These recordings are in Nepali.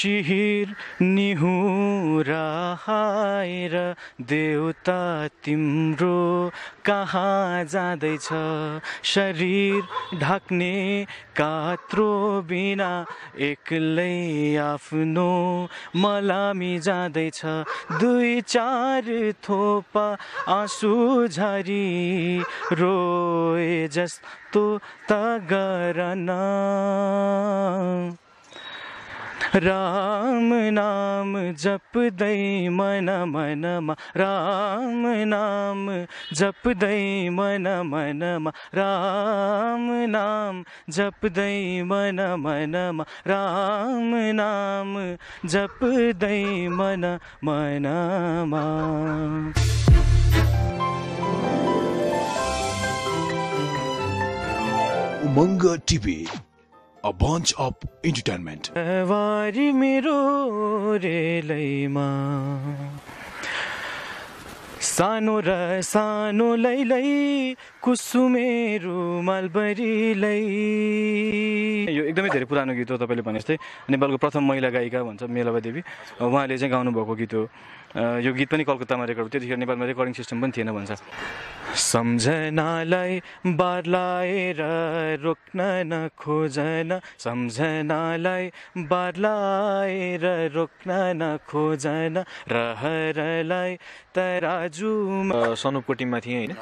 शिर निहुरा आएर देउता तिम्रो कहाँ जाँदैछ शरीर ढाक्ने कात्रो बिना एक्लै आफ्नो मलामी जाँदैछ दुई चार थोपा आँसु झरी रोए जस्तो त गरन राम नाम जप्दै मन मनमा राम नाम जप्दै मन मनमा राम नाम जप्दै मन मनमा राम नाम जप्दै मन मनमा Umang TV a bunch of entertainment वारी मेरो रेलैमा सानो र सानो लैलै कुसुमेरु मलबरीलै यो एकदमै धेरै पुरानो गीत हो तपाईँले भने जस्तै नेपालको प्रथम महिला गायिका भन्छ मेलाबा देवी उहाँले चाहिँ गाउनुभएको गीत हो। यो गीत पनि कलकत्तामा रेकर्ड हो त्यतिखेर नेपालमा रेकर्डिङ सिस्टम पनि थिएन भन्छ। सम्झनालाई बार लाएर रोक्न नखोजन सम्झनालाई बार लाएर रोक्न नखोजन रहरलाई तराजुमा। सनुपको टिममा थिएँ होइन।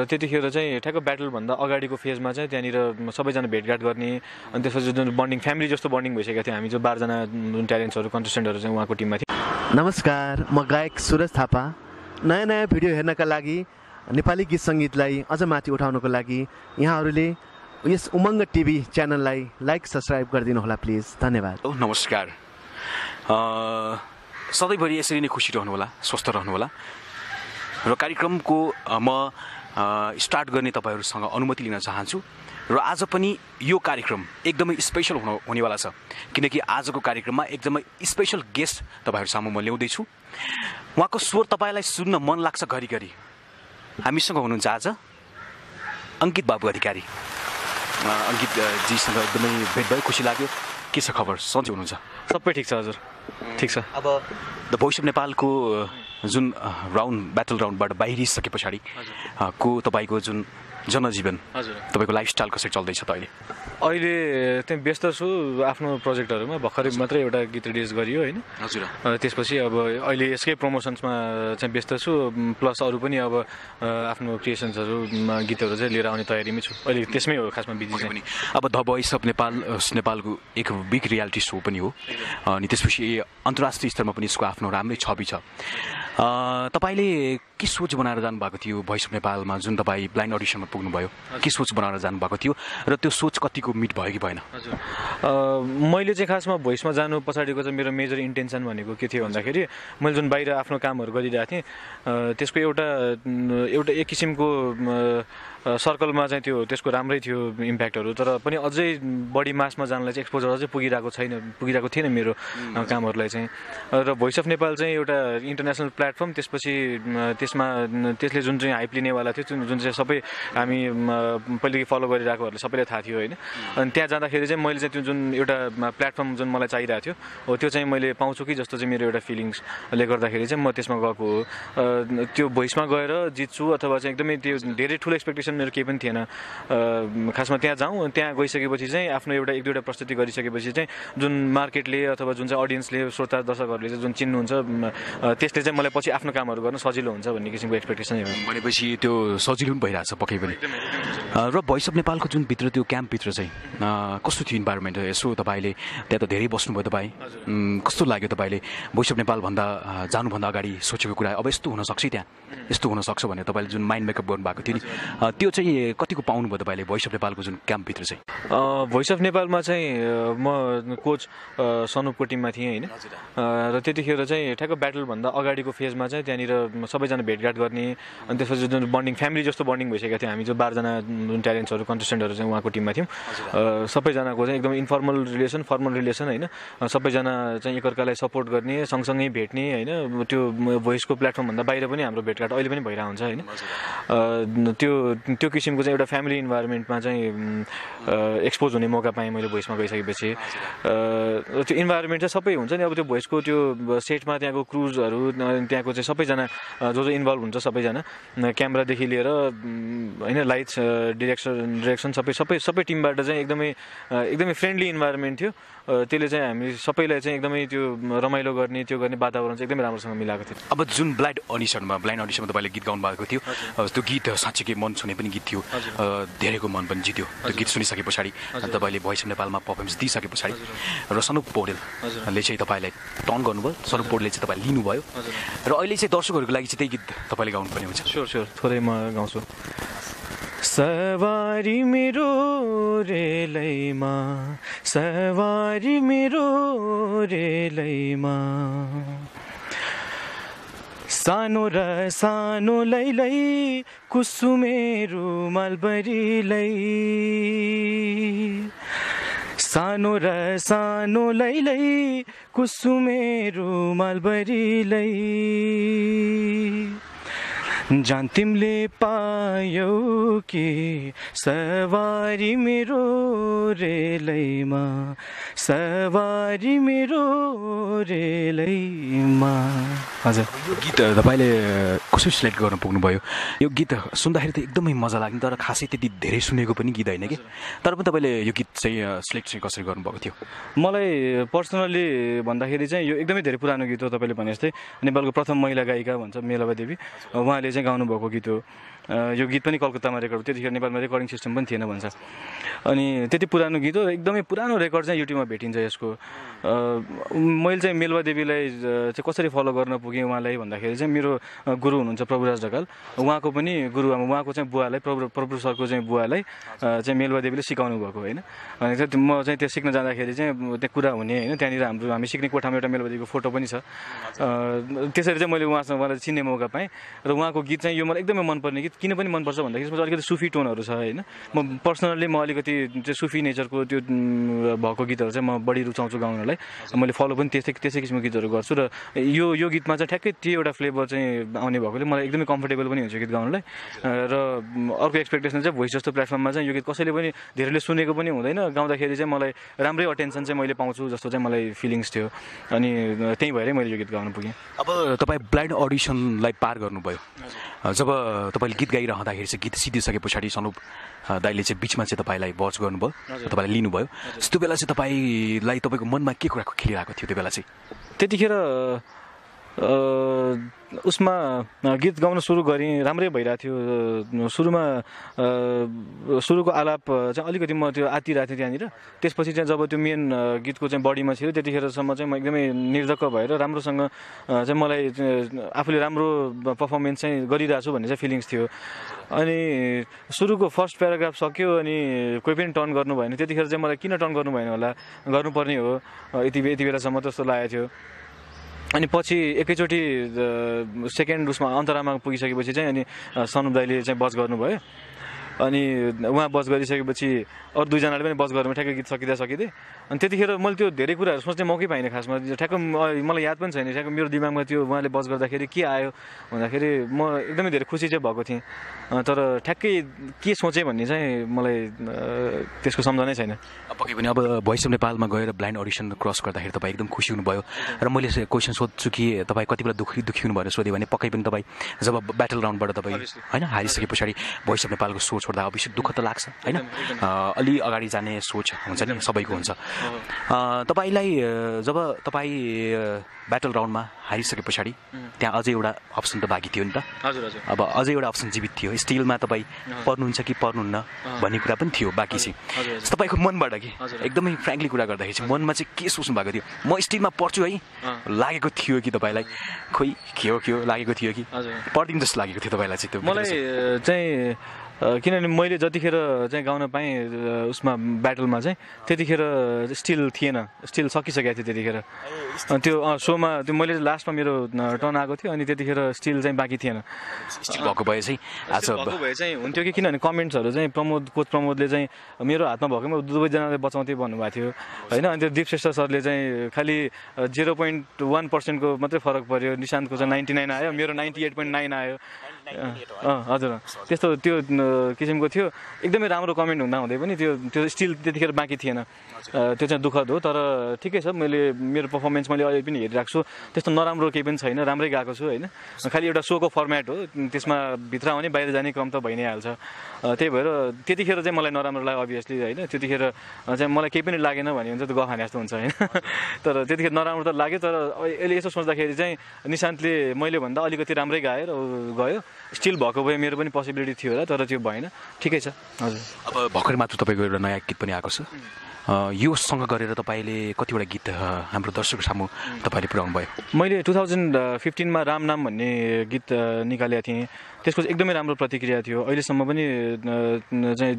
र त्यतिखेर चाहिँ ठ्याक्क ब्याटलभन्दा अगाडिको फेजमा चाहिँ त्यहाँनिर सबैजना भेटघाट गर्ने। अनि त्यसपछि जुन बन्डिङ फ्यामिली जस्तो बन्डिङ भइसकेको थियो हामी जो बाह्रजना जुन ट्यालेन्ट्सहरू कन्टेस्टेन्टहरू चाहिँ उहाँको टिममा थियो। नमस्कार। म गायक सुरज थापा। नयाँ नयाँ भिडियो हेर्नका लागि नेपाली गीत सङ्गीतलाई अझ माथि उठाउनको लागि यहाँहरूले यस उमङ्ग टिभी च्यानललाई लाइक सब्सक्राइब गरिदिनु होला प्लिज। धन्यवाद। ओ नमस्कार। सधैँभरि यसरी नै खुसी रहनुहोला स्वस्थ रहनुहोला। र कार्यक्रमको म स्टार्ट गर्ने तपाईँहरूसँग अनुमति लिन चाहन्छु। र आज पनि यो कार्यक्रम एकदमै स्पेसल हुन हुनेवाला छ। किनकि आजको कार्यक्रममा एकदमै स्पेसल गेस्ट तपाईँहरू सामु म ल्याउँदैछु। उहाँको स्वर तपाईँलाई सुन्न मन लाग्छ घरिघरि। हामीसँग हुनुहुन्छ आज अङ्कित बाबु अधिकारी। अ, अङ्कित अ, जीसँग एकदमै भेट भयो खुसी लाग्यो। के छ खबर? सन्चै हुनुहुन्छ? सबै ठिक छ हजुर। ठिक छ। अब द भोइस अफ नेपालको जुन राउन्ड ब्याटल राउन्डबाट बाहिरिसके पछाडि को तपाईँको जुन जनजीवन। हजुर। तपाईँको लाइफस्टाइल कसरी चल्दैछ त अहिले? अहिले त्यहाँ व्यस्त छु आफ्नो प्रोजेक्टहरूमा भर्खरै मात्रै एउटा गीत रिलिज गरियो होइन? हजुर। त्यसपछि अब अहिले यसकै प्रमोसन्समा चाहिँ व्यस्त छु प्लस अरू पनि अब आफ्नो क्रिएसन्सहरूमा गीतहरू चाहिँ लिएर आउने तयारीमै छु। अहिले त्यसमै हो खासमा बिजी पनि। अब द भोइस अफ नेपाल नेपालको एक बिग रियालिटी सो पनि हो। अनि त्यसपछि अन्तर्राष्ट्रिय स्तरमा पनि यसको आफ्नो राम्रै छवि छ। तपाईँले के सोच बनाएर जानुभएको थियो भोइस अफ नेपालमा? जुन तपाईँ ब्लाइन्ड अडिसनमा पुग्नुभयो के सोच बनाएर जानुभएको थियो? र त्यो सोच कतिको मिट भयो कि भएन? हजुर। मैले चाहिँ खासमा भोइसमा जानु पछाडिको चाहिँ मेरो मेजर इन्टेन्सन भनेको के थियो भन्दाखेरि मैले जुन बाहिर आफ्नो कामहरू गरिरहेको थिएँ त्यसको एउटा एउटा एक किसिमको सर्कलमा चाहिँ त्यो त्यसको राम्रै थियो इम्प्याक्टहरू तर पनि अझै बढी मासमा जानलाई चाहिँ एक्सपोजर अझै पुगिरहेको छैन पुगिरहेको थिएन मेरो कामहरूलाई चाहिँ। र भोइस अफ नेपाल चाहिँ एउटा इन्टरनेसनल प्लेटफर्म त्यसपछि त्यसमा त्यसले जुन चाहिँ हाइप लिनेवाला थियो जुन चाहिँ सबै हामी म, पहिलेदेखि फलो गरिरहेकोहरूले सबैलाई थाहा थियो होइन? अनि त्यहाँ जाँदाखेरि चाहिँ मैले चाहिँ त्यो जुन एउटा प्लेटफर्म जुन मलाई चाहिरहेको थियो हो त्यो चाहिँ मैले पाउँछु कि जस्तो चाहिँ मेरो एउटा फिलिङ्सले गर्दाखेरि चाहिँ म त्यसमा गएको हो। त्यो भोइसमा गएर जित्छु अथवा चाहिँ एकदमै त्यो धेरै ठुलो एक्सपेक्टेसन मेरो केही पनि थिएन। खासमा त्यहाँ जाउँ त्यहाँ गइसकेपछि चाहिँ आफ्नो एउटा एक दुईवटा प्रस्तुति गरिसकेपछि चाहिँ जुन मार्केटले अथवा जुन चाहिँ अडियन्सले श्रोता दर्शकहरूले चाहिँ जुन चिन्नुहुन्छ त्यसले चाहिँ मलाई पछि आफ्नो कामहरू गर्न सजिलो हुन्छ भन्ने किसिमको एक्सपेक्टेसन हो। भनेपछि त्यो सजिलो पनि भइरहेछ पक्कै पनि। र भोइस अफ नेपालको जुन भित्र त्यो क्याम्पभित्र चाहिँ कस्तो थियो इन्भाइरोमेन्ट यसो तपाईँले त्यहाँ त धेरै बस्नुभयो तपाईँ। कस्तो लाग्यो तपाईँले? भोइस अफ नेपालभन्दा जानुभन्दा अगाडि सोचेको कुरा अब यस्तो हुनसक्छ त्यहाँ। यस्तो हुनसक्छ भनेर तपाईँले जुन माइन्ड मेकअप गर्नुभएको थियो नि। त्यो चाहिँ कतिको पाउनुभयो तपाईँले? भोइस अफ नेपालको जुन क्याम्पभित्र चाहिँ। भोइस अफ नेपालमा चाहिँ म कोच सनुपको टिममा थिएँ होइन। र त्यतिखेर चाहिँ ठ्याक्क ब्याटलभन्दा अगाडिको फेजमा चाहिँ त्यहाँनिर सबैजना भेटघाट गर्ने अनि त्यसपछि जुन बन्डिङ फ्यामिली जस्तो बन्डिङ भइसकेको थियो हामी जो बाह्रजना जुन ट्यालेन्ट्सहरू कन्टेस्टेन्टहरू चाहिँ उहाँको टिममा थियौँ। सबैजनाको चाहिँ एकदम इन्फर्मल रिलेसन फर्मल रिलेसन होइन। सबैजना चाहिँ एकअर्कालाई सपोर्ट गर्ने सँगसँगै भेट्ने होइन। त्यो भोइसको प्लेटफर्मभन्दा बाहिर पनि हाम्रो भेटघाट अहिले पनि भइरहेको हुन्छ होइन त्यो त्यो किसिमको चाहिँ एउटा फ्यामिली इन्भाइरोमेन्टमा चाहिँ एक्सपोज हुने मौका पाएँ मैले भोइसमा गइसकेपछि। त्यो इन्भाइरोमेन्ट चाहिँ सबै हुन्छ नि अब त्यो भोइसको त्यो सेटमा त्यहाँको क्रुजहरू त्यहाँको चाहिँ सबैजना जो जो इन्भल्भ हुन्छ सबैजना क्यामेरादेखि लिएर होइन लाइट्स डिरेक्सन डिरेक्सन सबै सबै सबै टिमबाट चाहिँ एकदमै एकदमै फ्रेन्डली इन्भाइरोमेन्ट थियो। त्यसले चाहिँ हामी सबैलाई चाहिँ एकदमै त्यो रमाइलो गर्ने त्यो गर्ने वातावरण चाहिँ एकदमै राम्रोसँग मिलाएको थियो। अब जुन ब्लाइन्ड अडिसनमा ब्लाइन्ड अडिसनमा तपाईँले गीत गाउनु भएको थियो त्यो गीत साँच्चीकै मन छुने पनि गीत थियो। अ, धेरैको मन पनि जित्यो। त्यो गीत सुनिसके पछाडि तपाईँले भोइस अफ नेपालमा पर्फर्मेन्स दिइसके पछाडि र सनुप पौडेलले चाहिँ तपाईँलाई टर्न गर्नुभयो। सनुप पौडेलले चाहिँ तपाईँले लिनुभयो। र अहिले चाहिँ दर्शकहरूको लागि चाहिँ त्यही गीत तपाईँले गाउनुपर्ने हुन्छ। Sure sure. थोरै म गाउँछु। सवारी मेरो रेलैमा सवारी मेरो रेलैमा। सानो र सानो लैलै कुसुमेरू मलबरीलै सानो र सानो लैलै कुसुमेरू मलबरीलै जान तिमीले पायौ कि सवारी मेरो रेलैमा सवारी मेरो रेलैमा। हजुर। यो गीत तपाईँले कसरी सिलेक्ट गर्न पुग्नुभयो? यो गीत सुन्दाखेरि त एकदमै मजा लाग्ने तर खासै त्यति धेरै सुनेको पनि गीत होइन कि? तर पनि तपाईँले यो गीत चाहिँ सिलेक्ट चाहिँ कसरी गर्नुभएको थियो? मलाई पर्सनल्ली भन्दाखेरि चाहिँ यो एकदमै धेरै पुरानो गीत हो तपाईँले भने जस्तै नेपालको प्रथम महिला गायिका भन्छ मेलावा देवी। उहाँले चाहिँ गाउनुभएको गीत हो। यो गीत पनि कलकत्तामा रेकर्ड त्यतिखेर नेपालमा रेकर्डिङ सिस्टम पनि थिएन भन्छ। अनि त्यति पुरानो गीत हो। एकदमै पुरानो रेकर्ड चाहिँ युट्युबमा भेटिन्छ यसको। मैले चाहिँ मेलवा देवीलाई चाहिँ कसरी फलो गर्न पुगेँ उहाँलाई भन्दाखेरि चाहिँ मेरो गुरु हुनुहुन्छ प्रभुराज ढकाल। उहाँको पनि गुरु उहाँको चाहिँ बुवालाई प्रभु प्रभु सरको चाहिँ बुवालाई चाहिँ मेलवा देवीले सिकाउनु भएको होइन। अनि चाहिँ त्यो- म चाहिँ त्यो सिक्न जाँदाखेरि चाहिँ त्यहाँ कुरा हुने होइन। त्यहाँनिर हाम्रो हामी सिक्ने कोठामा एउटा मेलवा देवीको फोटो पनि छ। त्यसरी चाहिँ मैले उहाँसँग उहाँलाई चिन्ने मौका पाएँ। र उहाँको गीत चाहिँ यो मलाई एकदमै मनपर्ने गीत किन पनि मनपर्छ भन्दाखेरि यसमा अलिकति सुफी टोनहरू छ होइन। म पर्सनल्ली म अलिकति त्यो सुफी नेचरको त्यो भएको गीतहरू चाहिँ म बढी रुचाउँछु गाउनलाई। मैले फलो पनि त्यस्तै त्यसै किसिमको गीतहरू गर्छु र यो यो गीतमा चाहिँ ठ्याक्कै त्यो एउटा फ्लेभर चाहिँ आउने भएकोले मलाई एकदमै कम्फर्टेबल पनि हुन्छ गीत गाउनलाई। र अर्को एक्सपेक्टेसन चाहिँ भोइस जस्तो प्लेटफर्ममा चाहिँ यो गीत कसैले पनि धेरैले सुनेको पनि हुँदैन। गाउँदाखेरि चाहिँ मलाई राम्रै अटेन्सन चाहिँ मैले पाउँछु जस्तो चाहिँ मलाई फिलिङ्स थियो। अनि त्यही भएरै मैले यो गीत गाउन पुगेँ। अब तपाईँ ब्लाइन्ड अडिसनलाई पार गर्नुभयो। जब तपाईँले गीत गाइरहँदाखेरि चाहिँ गीत सिधिसके पछाडि सनुप अ, दाइले चाहिँ बिचमा चाहिँ तपाईँलाई बच गर्नुभयो तपाईँलाई लिनुभयो। त्यो बेला चाहिँ तपाईँलाई तपाईँको मनमा के कुराको खेलिरहेको थियो त्यो बेला चाहिँ? त्यतिखेर उसमा गीत गाउन सुरु गरेँ राम्रै भइरहेको थियो। सुरुमा सुरुको आलाप चाहिँ अलिकति म त्यो आतिरहेको थिएँ त्यहाँनिर। त्यसपछि चाहिँ जब त्यो मेन गीतको चाहिँ बडीमा थियो त्यतिखेरसम्म चाहिँ म एकदमै निर्धक्क भएर राम्रोसँग चाहिँ मलाई आफूले राम्रो पर्फर्मेन्स चाहिँ गरिरहेको छु भन्ने चाहिँ फिलिङ्स थियो। अनि सुरुको फर्स्ट प्याराग्राफ सक्यो अनि कोही पनि टर्न गर्नु भएन। त्यतिखेर चाहिँ मलाई किन टर्न गर्नु भएन होला? गर्नुपर्ने हो। यति यति बेलासम्म त्यस्तो लागेको थियो। अनि पछि एकैचोटि सेकेन्ड उसमा अन्तरामा पुगिसकेपछि चाहिँ अनि अ, सनुप दाईले चाहिँ बस गर्नुभयो। अनि उहाँ बस गरिसकेपछि अरू दुईजनाले पनि बस गर्नु ठ्याक्कै गीत सकिँदा सकिँदै। अनि त्यतिखेर मैले त्यो धेरै कुराहरू सोच्ने मौकै पाइनँ खासमा। ठ्याक्क मलाई याद पनि छैन ठ्याक्क मेरो दिमागमा त्यो उहाँले बस गर्दाखेरि के आयो भन्दाखेरि म एकदमै धेरै खुसी चाहिँ भएको थिएँ। तर ठ्याक्कै के सोचेँ भन्ने चाहिँ मलाई त्यसको सम्झनै छैन। पक्कै पनि अब भोइस अफ नेपालमा गएर ब्लाइन्ड अडिसन क्रस गर्दाखेरि तपाईँ एकदम खुसी हुनुभयो। र मैले क्वेसन सोध्छु कि तपाईँ कति बेला दुःखी दुःखी हुनुभयो सोधेँ भने पक्कै पनि तपाईँ जब ब्याटल राउन्डबाट तपाईँ होइन हारिसके पछाडि भोइस अफ नेपालको सो छोड्दा अवश्य दुःख त लाग्छ होइन? अलि अगाडि जाने सोच हुन्छ नि सबैको हुन्छ। तपाईँलाई जब तपाईँ ब्याटल राउन्डमा हारिसके पछाडि त्यहाँ अझै एउटा अप्सन त बाँकी थियो नि त? हजुर हजुर। अब अझै एउटा अप्सन जीवित थियो। स्टिलमा तपाईँ पर्नुहुन्छ कि पर्नुहुन्न भन्ने कुरा पनि थियो बाँकी चाहिँ। तपाईँको मनबाट कि। एकदमै फ्रेङ्कली कुरा गर्दाखेरि चाहिँ मनमा चाहिँ के सोच्नु भएको थियो? म स्टिलमा पढ्छु है। लागेको थियो कि तपाईँलाई? खोइ के हो के हो? लागेको थियो कि। पढिदिनु जस्तो लागेको थियो तपाईँलाई चाहिँ त्यो मलाई चाहिँ किनभने मैले जतिखेर चाहिँ गाउन पाएँ उसमा ब्याटलमा चाहिँ त्यतिखेर स्टिल थिएन स्टिल सकिसकेको थियो त्यतिखेर। त्यो सोमा त्यो मैले लास्टमा मेरो टर्न आएको थियो अनि त्यतिखेर स्टिल चाहिँ बाँकी थिएन। स्टिल भएको भए चाहिँ आज भएको भए चाहिँ हुन्थ्यो कि किनभने कमेन्ट्सहरू चाहिँ प्रमोद कोच प्रमोदले चाहिँ मेरो हातमा भएकोमा दुवैजनाले बचाउँदै भन्नुभएको थियो। होइन अनि त्यो दिप श्रेष्ठ सरले चाहिँ खालि जिरो पोइन्ट वान पर्सेन्टको मात्रै फरक पऱ्यो निशान्तको चाहिँ नाइन्टी नाइन आयो मेरो नाइन्टी एट पोइन्ट नाइन आयो। अँ हजुर। त्यस्तो त्यो किसिमको थियो। एकदमै राम्रो कमेन्ट हुँदा हुँदै पनि त्यो त्यो स्टिल त्यतिखेर बाँकी थिएन। त्यो चाहिँ दुःखद हो तर ठिकै छ। मैले मेरो पर्फर्मेन्स मैले अहिले पनि हेरिरहेको छु। त्यस्तो नराम्रो केही पनि छैन राम्रै गएको छु होइन। खालि एउटा सोको फर्मेट हो। त्यसमा भित्र आउने बाहिर जाने क्रम त भइ नै हाल्छ त्यही भएर त्यतिखेर चाहिँ मलाई नराम्रो लाग्यो अभियसली होइन। त्यतिखेर चाहिँ मलाई केही पनि लागेन भने हुन्छ त गफ हाने जस्तो हुन्छ होइन। तर त्यतिखेर नराम्रो त लाग्यो तर अहिले यसो सोच्दाखेरि चाहिँ निशान्तले मैले भन्दा अलिकति राम्रै गायो र ऊ गयो। स्टिल भएको भए मेरो पनि पोसिबिलिटी थियो होला तर त्यो भएन ठिकै छ। हजुर। अब भर्खरै मात्र तपाईँको एउटा नयाँ गीत पनि आएको छ। योसँग गरेर तपाईँले कतिवटा गीत हाम्रो दर्शक सामु तपाईँले पुऱ्याउनु भयो। मैले टु थाउजन्ड फिफ्टिनमा राम नाम भन्ने गीत निकालेको थिएँ। त्यसको एकदमै राम्रो प्रतिक्रिया थियो। अहिलेसम्म पनि चाहिँ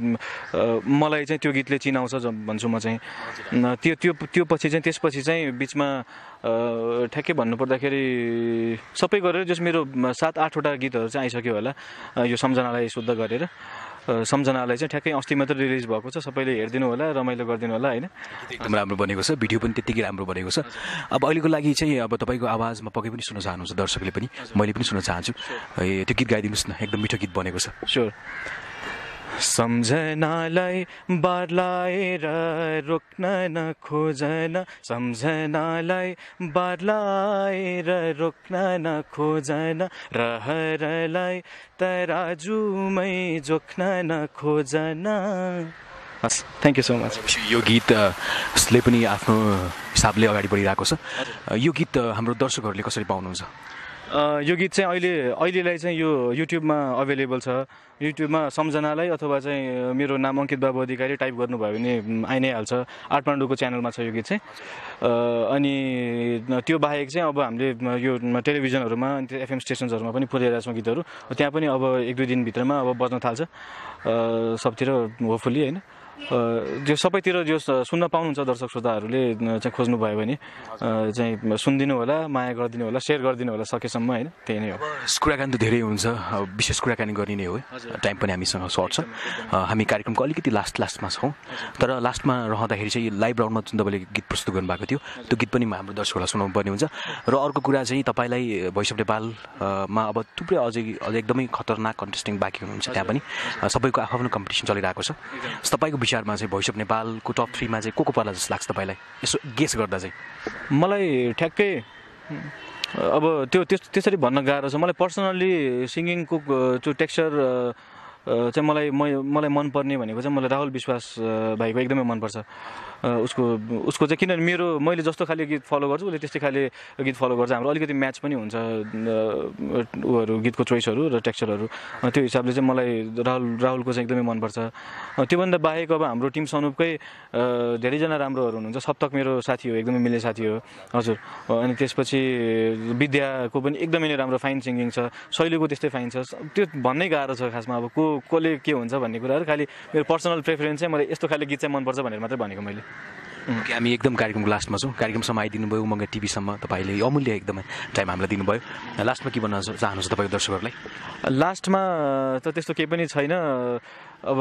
मलाई चाहिँ त्यो गीतले चिनाउँछ भन्छु म चाहिँ। त्यो त्यो त्यो पछि चाहिँ त्यसपछि चाहिँ बिचमा ठ्याक्कै भन्नुपर्दाखेरि सबै गरेर जस मेरो सात आठवटा गीतहरू चाहिँ आइसक्यो होला यो सम्झनालाई शुद्ध गरेर। सम्झनालाई चाहिँ ठ्याक्कै अस्ति मात्र रिलिज भएको छ। सबैले हेरिदिनु होला रमाइलो गरिदिनु होला होइन? एकदम राम्रो बनेको छ। भिडियो पनि त्यत्तिकै राम्रो बनेको छ। अब अहिलेको लागि चाहिँ अब तपाईँको आवाजमा पक्कै पनि सुन्न चाहनुहुन्छ दर्शकले पनि। मैले पनि सुन्न चाहन्छु। त्यो गीत गाइदिनुहोस् न। एकदम मिठो गीत बनेको छ। स्योर सम्झनालाई बार लाएर रोक्न नखोजन सम्झनालाई बार लाएर रोक्न नखोजन रहरलाई तराजुमै जोख्न नखोजन हस् थ्याङ्क यू सो मच यो गीत अ, उसले पनि आफ्नो हिसाबले अगाडि बढिरहेको छ। यो गीत हाम्रो दर्शकहरूले कसरी पाउनुहुन्छ? यो गीत चाहिँ अहिले अहिलेलाई चाहिँ यो युट्युबमा अभाइलेबल छ। युट्युबमा सम्झनालाई अथवा चाहिँ मेरो नाम अङ्कित बाबु अधिकारी टाइप गर्नुभयो भने आइ नै हाल्छ। आठ पाण्डुको च्यानलमा छ यो गीत चाहिँ। अनि त्यो बाहेक चाहिँ अब हामीले यो टेलिभिजनहरूमा अनि एफएम स्टेसन्सहरूमा पनि पुऱ्याइरहेको छौँ गीतहरू। त्यहाँ पनि अब एक दुई दिनभित्रमा अब बज्न थाल्छ। सबतिर होपफुल्ली होइन? त्यो सबैतिर जो सुन्न पाउनुहुन्छ दर्शक श्रोताहरूले चाहिँ खोज्नुभयो भने चाहिँ सुनिदिनु होला माया गरिदिनु होला सेयर गरिदिनु होला सकेसम्म होइन? त्यही नै हो। कुराकानी त धेरै हुन्छ विशेष कुराकानी गर्ने नै हो टाइम पनि हामीसँग सर्ट छ। हामी कार्यक्रमको अलिकति लास्ट लास्टमा छौँ। तर लास्टमा रहँदाखेरि चाहिँ लाइभ राउन्डमा जुन तपाईँले गीत प्रस्तुत गर्नुभएको थियो। त्यो गीत पनि हाम्रो दर्शकहरूलाई सुनाउनु पर्ने हुन्छ। र अर्को कुरा चाहिँ तपाईँलाई भोइस अफ नेपालमा अब थुप्रै अझै अझै एकदमै खतरनाक कन्टेस्टिङ बाँकी हुनुहुन्छ त्यहाँ पनि। सबैको आफ्नो कम्पिटिसन चलिरहेको छ। तपाईँको विचारमा चाहिँ भोइस अफ नेपालको टप थ्रीमा चाहिँ को को पर्ला जस्तो लाग्छ तपाईँलाई? यसो गेस गर्दा चाहिँ। मलाई ठ्याक्कै अब त्यो त्यस त्यसरी भन्न गाह्रो छ। मलाई पर्सनल्ली सिङ्गिङको त्यो टेक्स्चर चाहिँ मलाई म मलाई मनपर्ने भनेको चाहिँ मलाई राहुल विश्वास भाइको एकदमै मनपर्छ। उसको उसको चाहिँ किनभने मेरो मैले जस्तो खाले गीत फलो गर्छु उसले त्यस्तै खाले गीत फलो गर्छ। हाम्रो अलिकति म्याच पनि हुन्छ उहरू गीतको चोइसहरू र टेक्स्चरहरू त्यो हिसाबले चाहिँ मलाई राहुल राहुलको चाहिँ एकदमै मनपर्छ। त्योभन्दा बाहेक अब हाम्रो टिम सनुपकै धेरैजना राम्रोहरू हुनुहुन्छ। सप्तक मेरो साथी हो एकदमै मिल्ने साथी हो। हजुर। अनि त्यसपछि विद्याको पनि एकदमै नै राम्रो फाइन सिङ्गिङ छ। शैलीको त्यस्तै फाइन छ। त्यो भन्नै गाह्रो छ खासमा। अब को कसले के हुन्छ भन्ने कुराहरू खालि मेरो पर्सनल प्रेफरेन्स चाहिँ मलाई यस्तो खाले गीत चाहिँ मनपर्छ भनेर मात्रै भनेको मैले। ओके, हामी एकदम कार्यक्रमको लास्टमा छौँ। कार्यक्रमसम्म आइदिनु भयो उमङ्ग टिभीसम्म। तपाईँले अमूल्य एकदमै टाइम हामीलाई दिनुभयो। लास्टमा के भन्न चाहनुहुन्छ तपाईँको दर्शकहरूलाई? लास्टमा त त्यस्तो केही पनि छैन। अब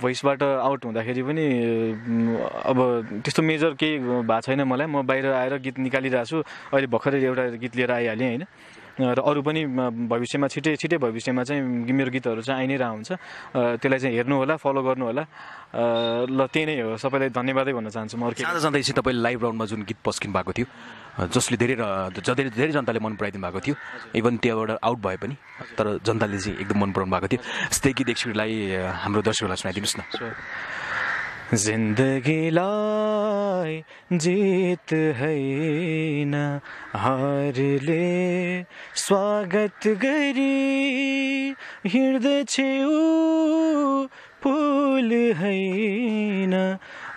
भोइसबाट आउट हुँदाखेरि पनि अब त्यस्तो मेजर केही भएको छैन मलाई। म बाहिर आएर गीत निकालिरहेको छु। अहिले भर्खरै एउटा गीत लिएर आइहालेँ होइन? र अरू पनि भविष्यमा छिटै छिटै भविष्यमा चाहिँ मेरो गीतहरू चाहिँ आइ नै रह हुन्छ। त्यसलाई चाहिँ हेर्नु होला फलो गर्नु होला ल त्यही नै हो। सबैलाई धन्यवादै भन्न चाहन्छु म अर्कै। जाँदा जाँदै चाहिँ तपाईँले लाइभ राउन्डमा जुन गीत पस्किनु भएको थियो जसले धेरै र- धेरै धेरै जनताले मन पराइदिनु भएको थियो इभन त्यहाँबाट आउट भए पनि तर जनताले चाहिँ एकदम मन पराउनु भएको थियो। त्यस्तै गीत एकछिनलाई हाम्रो दर्शकहरूलाई सुनाइदिनुहोस् न। जिन्दगीलाई जित हैन हारले स्वागत गरी हिँड्दछे ऊ फुल हैन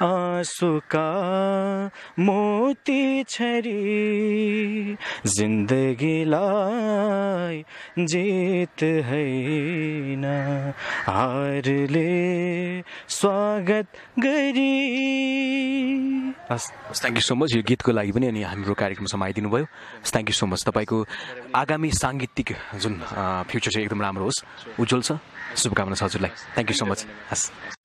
आँसुका मोती छरी जिन्दगीलाई जित होइन हारले स्वागत गरी। हस् थ्याङ्क यू सो मच यो गीतको लागि पनि अनि हाम्रो कार्यक्रमसम्म आइदिनु भयो। थ्याङ्क यू सो मच तपाईँको आगामी साङ्गीतिक जुन फ्युचर चाहिँ एकदम राम्रो होस्। उज्जवल छ। शुभकामना छ हजुरलाई। थ्याङ्क यू सो मच हस्।